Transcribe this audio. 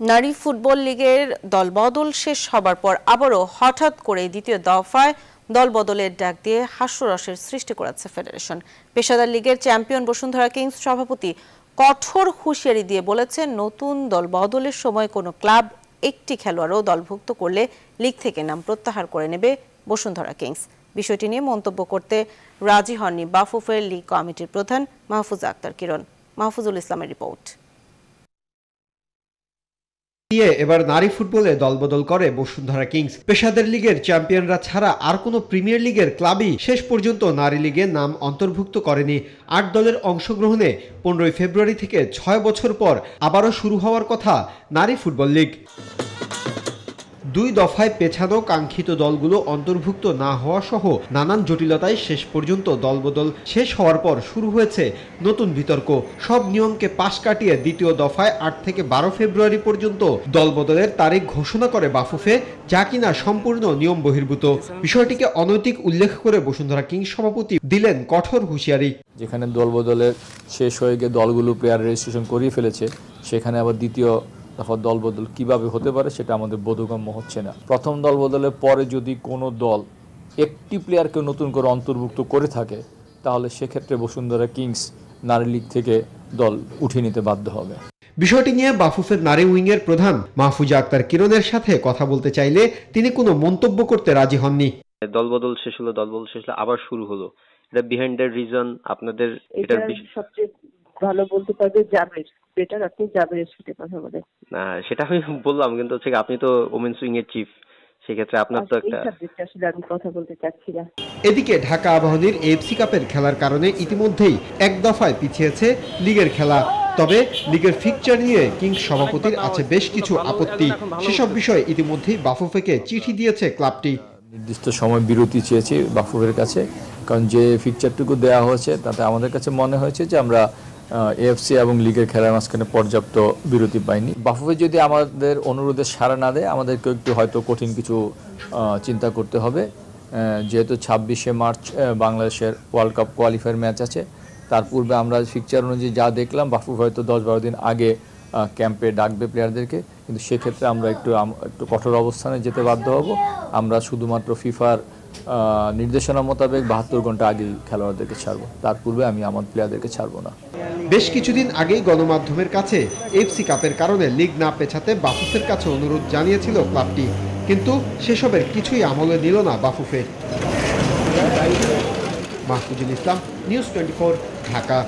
নারী ফুটবল লীগের দলবদল শেষ হবার পর আবারও হঠাৎ করে দ্বিতীয় দফায় দলবদলের ডাক দিয়ে হাস্যরসের সৃষ্টি করেছে ফেডারেশন। পেশাদার লীগের চ্যাম্পিয়ন বসুন্ধরা কিংস সভাপতি কঠোর হুঁশিয়ারি দিয়ে বলেছেন, নতুন দল বদলের সময় কোনো ক্লাব একটি খেলোয়াড়ও দলভুক্ত করলে লিগ থেকে নাম প্রত্যাহার করে নেবে বসুন্ধরা কিংস। বিষয়টি নিয়ে মন্তব্য করতে রাজি হননি বাফুফের লিগ কমিটির প্রধান মাহফুজ আক্তার কিরণ। মাহফুজুল ইসলামের রিপোর্ট। দিয়ে এবার নারী ফুটবলে দলবদল করে বসুন্ধরা কিংস। পেশাদের লিগের চ্যাম্পিয়নরা ছাড়া আর কোনো প্রিমিয়ার লিগের ক্লাবই শেষ পর্যন্ত নারী লিগে নাম অন্তর্ভুক্ত করেনি। আট দলের অংশগ্রহণে পনেরোই ফেব্রুয়ারি থেকে ছয় বছর পর আবারও শুরু হওয়ার কথা নারী ফুটবল লিগ। দুই দফায় পেছানো কাঙ্ক্ষিত দলগুলো অন্তর্ভুক্ত না হওয়া সহ নানান জটিলতায় শেষ পর্যন্ত দলবদল শেষ হওয়ার পর শুরু হয়েছে নতুন বিতর্ক। সব নিয়মকে পাশ কাটিয়ে দ্বিতীয় দফায় আট থেকে বারো ফেব্রুয়ারি পর্যন্ত দলবদলের তারিখ ঘোষণা করে বাফুফে, যা কিনা সম্পূর্ণ নিয়ম বহির্ভূত। বিষয়টিকে অনৈতিক উল্লেখ করে বসুন্ধরা কিং সভাপতি দিলেন কঠোর হুঁশিয়ারি। যেখানে দলবদলের শেষ হয়ে গিয়ে দলগুলো প্লেয়ার রেজিস্ট্রেশন করিয়ে ফেলেছে, সেখানে আবার দ্বিতীয় দফা দলবদল কীভাবে হতে পারে সেটা আমাদের বোধগম্য হচ্ছে না। প্রথম দলবদলের পরে যদি কোনো দল একটি প্লেয়ারকে নতুন করে অন্তর্ভুক্ত করে থাকে তাহলে সেক্ষেত্রে বসুন্ধরা কিংস নারী লীগ থেকে দল উঠিয়ে নিতে বাধ্য হবে। বিষয়টি নিয়ে বাফুফের নারী উইংয়ের প্রধান মাহফুজা আক্তার কিরণের সাথে কথা বলতে চাইলে তিনি কোনো মন্তব্য করতে রাজি হননি। দলবদল শেষ হলো দলবদল শেষ হলো আবার শুরু হলো। এটা বিহাইন্ড এর রিজন আপনাদের এটা এটার সবচেয়ে ভালো বলতে পারবে জাবের বেটার আপনি জাবেরের সাথে কথা বলেন না, সেটা আমি বললাম কিন্তু হচ্ছে আপনি তো ওমেন্স উইং এর চিফ সেক্ষেত্রে আপনার তো এই একটা আসলে আমি কথা বলতে চাচ্ছি না। এদিকে ঢাকা আবাহনীর এফসি কাপের খেলার কারণে ইতিমধ্যেই এক দফায় পিছিয়েছে লিগের খেলা। তবে লিগের ফিকচার নিয়ে কিংস সভাপতির আছে বেশ কিছু আপত্তি। সেসব বিষয়ে ইতিমধ্যেই বাফুফেকে চিঠি দিয়েছে ক্লাবটি। নির্দিষ্ট সময় বিরতি চেয়েছি বাফুফের কাছে কারণ যে ফিকচারটুকু দেওয়া হয়েছে তাতে আমাদের কাছে মনে হয়েছে যে আমরা এএফসি এবং লিগের খেলার মাঝখানে পর্যাপ্ত বিরতি পায়নি বাফুফে যদি আমাদের অনুরোধে সাড়া না দেয় আমাদেরকে একটু হয়তো কঠিন কিছু চিন্তা করতে হবে। যেহেতু ছাব্বিশে মার্চ বাংলাদেশের ওয়ার্ল্ড কাপ কোয়ালিফায়ার ম্যাচ আছে, তার পূর্বে আমরা ফিকচার অনুযায়ী যা দেখলাম, বাফুফে হয়তো দশ বারো দিন আগে ক্যাম্পে ডাকবে প্লেয়ারদেরকে কিন্তু সেক্ষেত্রে আমরা একটু একটু কঠোর অবস্থানে যেতে বাধ্য হব। আমরা শুধুমাত্র ফিফার নির্দেশনা মোতাবেক বাহাত্তর ঘণ্টা আগে খেলোয়াড়দেরকে ছাড়বো। তার পূর্বে আমি আমার প্লেয়ারদেরকে ছাড়বো না। বেশ কিছুদিন আগেই গণমাধ্যমের কাছে এফসি কাপের কারণে লিগ না পেছাতে বাফুফের কাছে অনুরোধ জানিয়েছিল ক্লাবটি, কিন্তু সেসবের কিছুই আমলে নিল না বাফুফের। Mahfuzul Islam, news twenty Dhaka.